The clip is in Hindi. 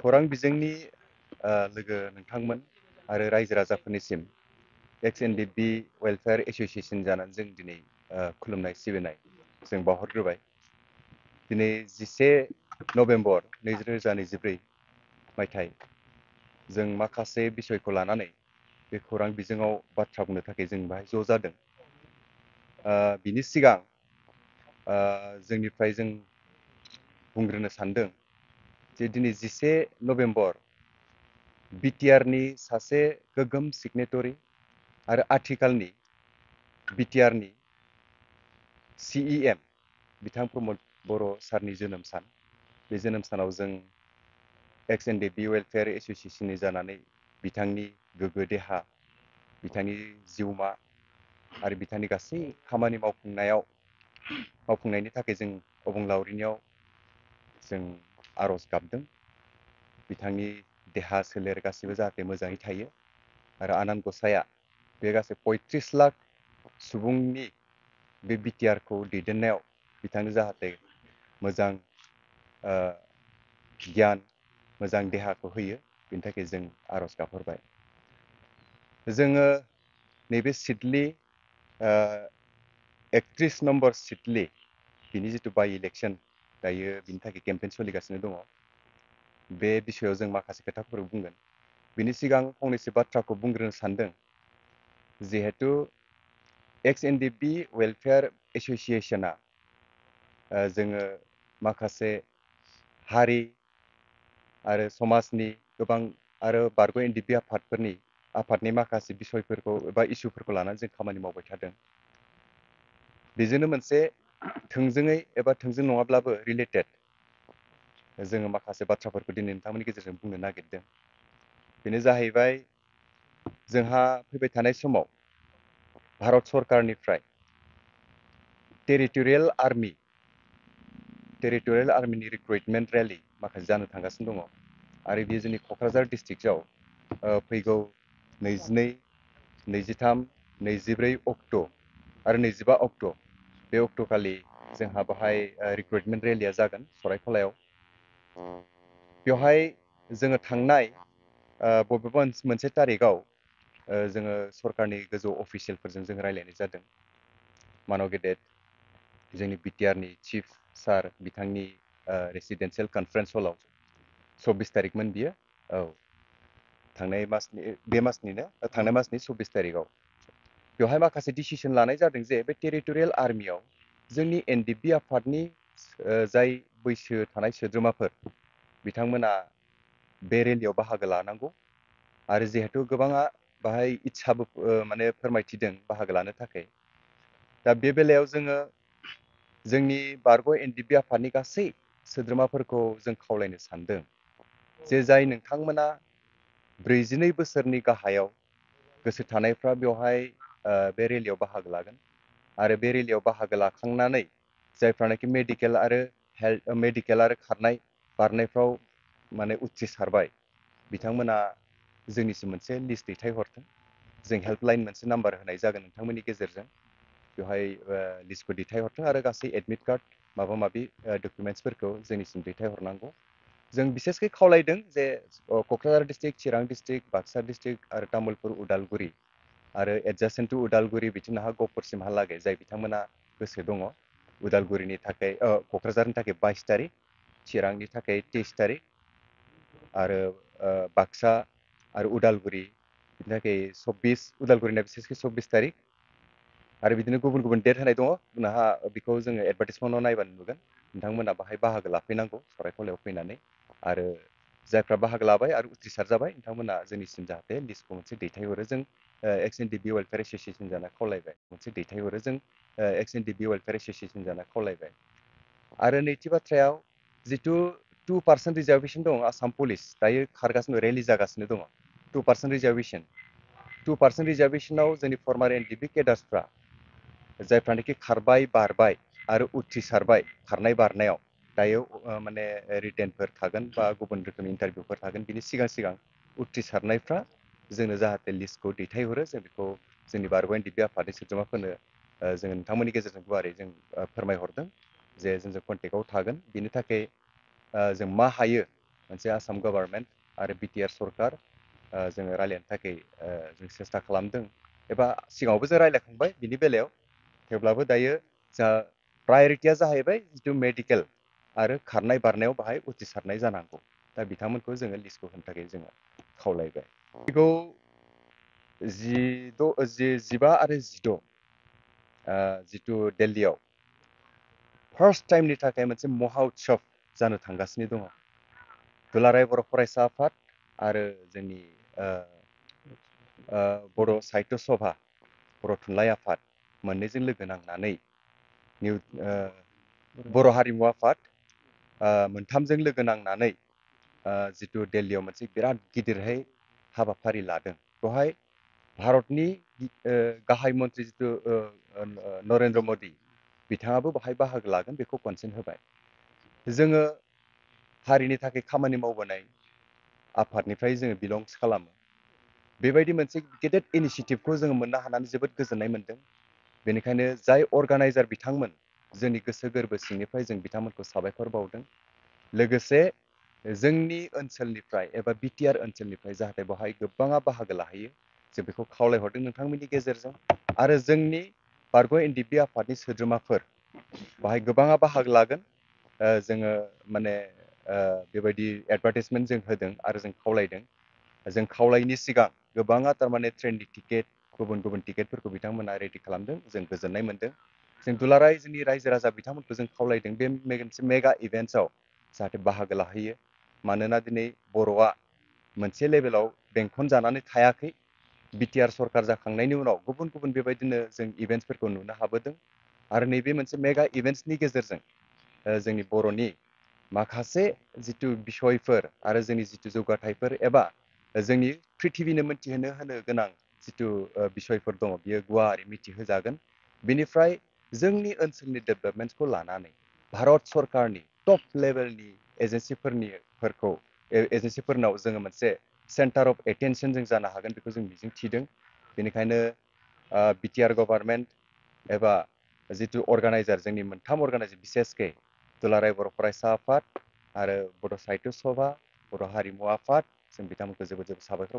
खौरां बिजोंनि लोगो नोंथांमोन आरो रायजो राजाफोरनिसिम X N D B welfare association जानानै जों दिनै खुलुमनाय सिबिनाय जों बावहरग्रोबाय। दिनै जिसे नभेम्बर नैरोजा नैजिब्रै मायथाइ जों माखासे बिसयखौ लानानै बे खौरां बिजोङाव बाथ्रा बुंनो थाखाय जों बाहाय ज' जादों। बिनि सिगां जोंनिफ्राय जों बुंग्रोनो सानदों जे दिनै जिसे नभेम्बर बि टि आर नि सासे गोगोम सिगनेटरि आरो आथिखालनि बि टि आर नि सि इ एम बिथां प्रमद बर' सारनि जोनोम सान। बे जोनोम सानाव जों X N D B welfare एस'सियेसननि जानानै बिथांनि गोग्गो देहा बिथांनि जिउमा आरो बिथांनि गासै खामानि मावफुंनायाव मावफुंनायनि थाखाय जों अबंलावरिनियाव जों आर'ज गाबदों। बिथांनि देहा सोलेर गासिबो जाहाथे मोजाङै थायो आरो आनान गसाया बे गासै पयथ्रिस लाख सुबुंनि बे बि टि आर खौ दैदेननायाव बिथांनो जाहाथे मोजां गियान, मोजां देहाखौ होयो, बेनि थाखाय जों आर'ज गाबहरबाय। जोङो नैबे सिडली, ओ एकथ्रिस नम्बर सिडली, बिनि जिथु बाइ दायो बिनि थाखाय केम्पेइन सोलिगासिनो दङ। बे बिसयआव जों माखासे खोथाफोर बुंगोन। बिनि सिगां फंनैसो बाथ्राखौ बुंग्रोनो सानदों। जिहेथु X N D B welfare एस'सियेसना जोङो माखासे हारि आरो समाजनि गोबां आरो बारग' एन डि बि आफादफोरनि आफादनि माखासे बिसयफोरखौ एबा इसुफोरखौ लानानै जों खामानि मावबाय थादों। बेजोंनो मोनसे थोंजोङै एबा थोंजों नङाब्लाबो रिलेटेड जोङो माखासे बाथ्राफोरखौ दिनै नोंथांमोननि गेजेरजों बुंनो नागिरदों। बेनो जाहैबाय जोंहा फैबाय थानाय समाव भारत सरकारनिफ्राय टेरिट'रियेल आर्मि, टेरिट'रियेल आर्मिनि रिक्रुइटमेन्ट रेलि माखासे जानो थांगासिनो दङ आरो बेयो जोंनि क'क्राझार डिस्ट्रिक्टआव फैगौ नैजिनै, नैजिथाम, नैजिब्रै अक्ट' आरो नैजिबा अक्ट' बे अक्ट'खालि जोंहा बेहाय रिक्रुइटमेन्ट रेलिया जागोन सरायखलायाव। बेवहाय जोङो थांनाय बबेबा मोनसे थारिखआव ओ जोङो सरकारनि गोजौ अफिसियेलफोरजों जों रायज्लायनाय जादों। मानाव गेदेट जोंनि बि टि आर नि चिफ सार बिथांनि रेसिडेन्सियेल कनफारेन्स हलाव सब्बिस थारिखमोन बियो औ। थांनाय मासनि बे मासनिनो थांनाय मासनि सब्बिस थारिखआव बेवहाय माखासे डिसिसन लानाय जादों जे बे टेरिट'रियेल आर्मियाव जोंनि एन डि बि आफादनि जाय बैसो थानाय सोद्रोमाफोर बिथांमोना बे रेलियाव बाहागो लानांगौ। आरो जिहेथु गोबाङा बाहाय इस्साबो माने फोरमायथिदों बाहागो लानो थाखाय। दा बे बेलायाव जोङो जोंनि बारग' एन डि बि आफादनि गासै सोद्रोमाफोरखौ जों खावलायनो सानदों। जे जाय नोंथांमोना ब्रैजिनै बोसोरनि गाहायाव गोसो थानायफ्रा बेवहाय बे रेलियाव बाहागो लागोन आरो बे रेलियाव बाहागो लाखांनानै जायफ्रानाखि मेडिकेल आरो हेल्थ, मेडिकेल आरो खारनाय बारनायफ्राव माने उथ्रिसारबाय, बिथांमोना जोंनिसिम मोनसे लिस्ट दैथायहरथों जों हेल्पलाइन मोनसे नाम्बार होनाय जागोन नोंथांमोननि गेजेरजों। बेवहाय लिस्टखौ दैथायहरथों आरो गासै एडमिट कार्ड माबा माबि डकुमेन्टसफोरखौ जोंनिसिम दैथायहरनांगौ। जों बिसेसकै खावलायदों जे Kokrajhar district, Chirang district, Baksa district आरो तामुलपुर, उदालगुरि। आरो एडजासेन्ट टु उदालगुरि बिथिंहा गहपुरसिमहालागै जाय बिथांमोना गोसो दङ उदालगुरिनि थाखाय ओ क'क्राझारनि थाखाय बाइस थारिख चिरांनि थाखाय तेइस थारिख आरो ओ बाक्सा आरो उदालगुरि बिनि थाखाय सब्बिस उदालगुरिना बिसेसकै सब्बिस थारिख आरो बिदिनो गुबुन गुबुन डेट होनाय दङ उनावहा बेखौ जोङो एडभार्टाइसमेन्टआव नायबानो नुगोन नोंथांमोना बाहाय बाहागो लाफैनांगौ सरायखलायाव फैनानै आरो जायफ्रा बाहागो लाबाय आरो उथ्रिसार जाबाय। नोंथांमोना जोंनिसिम जाहाथे लिस्टखौ मोनसे दैथायहरो। जों X N D B welfare association जाना खावलायबाय। मोनसे दैथायहरो। जों X N D B welfare association जाना खावलायबाय। आरो नैथि बाथ्रायाव जिथु टु पार्सेन्ट रिजार्भेसन दं आसाम पुलिस, दायो खारगासिनो, रेलि जागासिनो दङ। Two percent reservation two percent रिजार्भेसनाव जोंनि फर्मार एन डि बि केडार्सफ्रा जायफ्रानोखि खारबाय, बारबाय आरो उथ्रिसारबाय, खारनाय बारनायाव। दायो माने रिटेनफोर थागोन बा गुबुन रोखोमनि इन्टारभिउफोर थागोन। बिनि सिगां सिगां उथ्रिसारनायफ्रा जोंनो जाहाथे लिस्टखौ दैथायहरो। जों बेखौ जोंनि बारग' एन डि बि आफादनि सोद्रोमाफोरनो जोङो नोंथांमोननि गेजेरजों गुवारै जों फोरमायहरदों जे जोंजों कन्टेक्टआव थागोन। बिनि थाखाय जों मा हायो मोनसे आसाम गभर्नमेन्ट आरो बिटिआर सरकार जोङो रायलायनो थाखाय जों सेस्था खालामदों। एबा सिगाङावबो जों रायलायखांबाय बिनि बेलायाव। थेवब्लाबो दायो जा प्रायरिटिया जाहैबाय जिथु मेडिकेल। आरो खारनाय बारनायाव बाहाय उथ्रिसारनाय जानांगौ। दा बिथांमोनखौ जोङो लिस्टखौ होनो थाखाय जोङो खावलायबाय। बेखौ जिद' जिबा आरो जिद' जिथु दिल्लीयाव फार्स्ट टाइमनि थाखाय मोनसे महा उत्सब जानो थांगासिनो दङ। दुलाराय बर' फरायसा आफाद आरो जोंनि बर' साहित्य सभा बर' थुनलाइ आफाद मोननैजों लोगो नांनानै बर' हारिमु आफाद मोनथामजों लोगो नांनानै जिथु दिल्लीयाव मोनसे बिराद गिदिरहै हाबाफारि लादों। बेवहाय भारतनि गाहाय ओ ओ, नरेन्द्र मदि, बिथाङाबो बाहाय बाहागो लागोन बेखौ कनसेन्ट होबाय। जोङो हारिनि थाखाय खामानि मावबोनाय आफादनिफ्राय जोङो बिलंस खालामो। बेबायदि मोनसे गेदेद इनिसियेटिभखौ जोङो मोननो हानानै जोबोद गोजोननाय मोनदों। बेनिखायनो जाय अर्गानाइजार बिथांमोन जोंनि गोसो गोरबो सिंनिफ्राय जों बिथांमोनखौ साबायखर बावदों। लोगोसे, जोंनि ओनसोलनिफ्राय एबा बिटिआर ओनसोलनिफ्राय जाहाथे बेवहाय गोबाङा बाहागो लाहैयो, जों बेखौ खावलायहरदों नोंथांमोननि गेजेरजों। आरो जोंनि बारग' एनडिपि आफादनि सोद्रोमाफोर बाहाय गोबाङा बाहागो लागोन। जोङो माने बेबायदि एडभार्टाइसमेन्ट जों होदों आरो जों खावलायदों। जों खावलायैनि सिगां गोबाङा थारमाने ट्रेननि टिकेट, गुबुन गुबुन टिकेटफोरखौ बिथांमोना रेडि खालामदों। जों गोजोननाय जों दुलाराय जोंनि रायजो राजा बिथांमोनखौ जों खावलायदों बे मोनसे मेगा इभेन्ट्सआव जाहाथे बाहागो लाहैयो। मानोना दिनै बर'आ मोनसे लेभेलाव बेंखन जानानै थायाखै सरखार जाखांनायनि उनाव गुबुन गुबुन बेबायदिनो जों इभेन्ट्सफोरखौ नुनो हाबोदों। आरो नैबे मोनसे मेगा इभेन्ट्सनि गेजेरजों जोंनि बर'नि माखासे जिथु बिसयफोर आरो जोंनि जिथु जौगाथायफोर एबा जोंनि प्रिथिबिनो मोनथिहोनो होनो ओ, बिसयफोर दङ, बियो गुवारै मिथिहोजागोन। जोंनि ओनसोलनि डेभेलपमेन्टखौ लानानै भारत सरकारनि टप लेभेलनि एजेन्सिफोरनि फोरखौ एजेन्सिफोरनाव अफ एटेनसन जों जानो हागोन बेखौ जों मिजिं थिदों। बेनिखायनो बिटिआर गभारनमेन्ट जिथु अर्गानाइजार जोंनि मोनथाम अर्गानाइजार बिसेसके दुलाराय बर' फरायसा आफाद आरो बड' साहित्य सभा, बर' हारिमु आफाद जों बिथांमोनखौ जोबोद जोबोद साबायखर